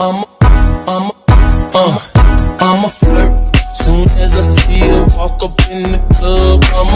I'm a, I'm a, uh, I'm a flirt. Soon as I see her walk up in the club, I'm a.